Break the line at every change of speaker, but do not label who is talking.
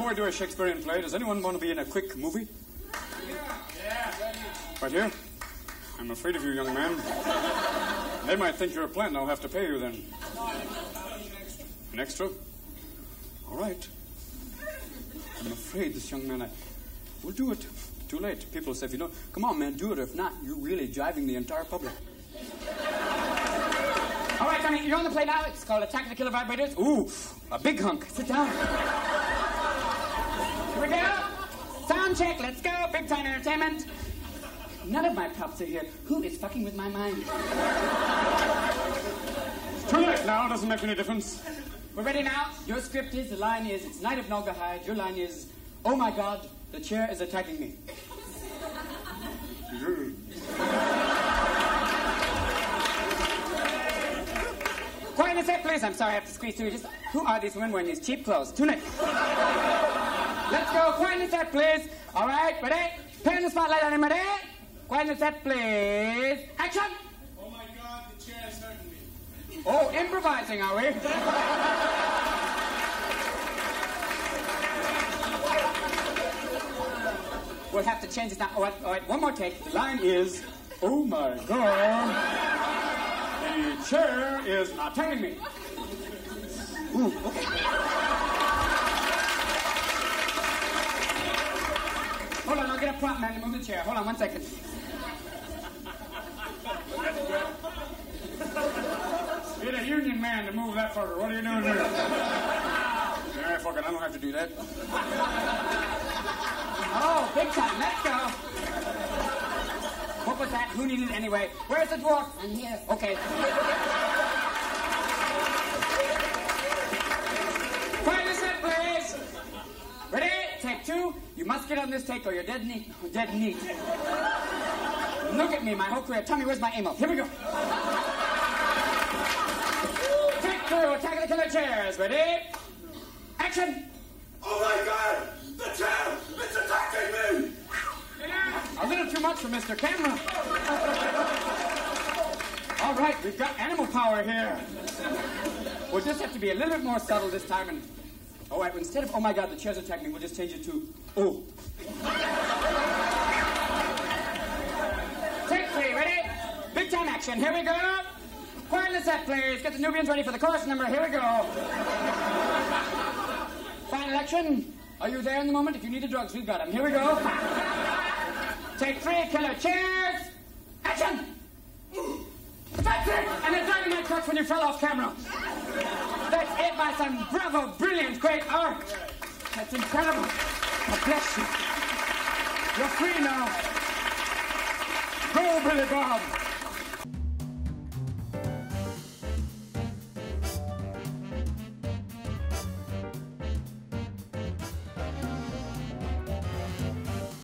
before I do a Shakespearean play, does anyone want to be in a quick movie? Yeah. Right here? I'm afraid of you, young man. They might think you're a plant, and I'll have to pay you then. An extra? All right. I'm afraid this young man, I will do it. Too late. People say, if you know, come on, man, do it. If not, you're really driving the entire public.
All right, Johnny, you're on the play now. It's called Attack of the Killer Vibrators.
Ooh, a big hunk.
Sit down. Here we go. Sound check. Let's go. Big time entertainment. None of my props are here. Who is fucking with my mind?
Too late now. Doesn't make any difference.
We're ready now. Your script is, the line is, it's Night of Naugahyde. Your line is, oh my god, the chair is attacking me. Quiet in a sec, please. I'm sorry I have to squeeze through. Just who are these women wearing these cheap clothes? Tune it. Let's go. Quiet in a sec, please. All right, ready? Turn the spotlight on him, ready? Quiet in a sec, please. Action!
Oh my god, the chair is hurting me.
Oh, improvising, are we? we'll have to change this now. Oh, all right, oh, all right, one more take. The line is,
Oh my God. The chair is attacking me.
hold on, I'll get a prop man to move the chair. Hold on one second.
Get a union man to move that fucker. What are you doing here? Yeah, fuck it. I don't have to do that.
Oh, big time. Let's go. What was that? Who needed it anyway? Where's the dwarf? I'm here. Okay. You must get on this take or you're dead neat. Dead neat. Look at me, my whole career. Tell me, where's my email? Here we go. Take two. Attack the killer chairs. Ready? Action.
Oh my god, the chair, it's attacking me.
A little too much for Mr. Camera. All right, we've got animal power here. We'll just have to be a little bit more subtle this time and. All right, well, instead of, oh my god, the chair's attacking me, we'll just change it to, oh. Take three, ready? Big time action, here we go. Quiet the set, please. Get the Nubians ready for the chorus number, here we go. Final action. Are you there in the moment? If you need the drugs, we've got them. Here we go. Take three, killer chairs. Action! That's it! And the dynamite touch when you fell off camera. That's it, my son. Bravo, brilliant, great art. That's incredible. God bless you. You're free now. Go, Billy Bob.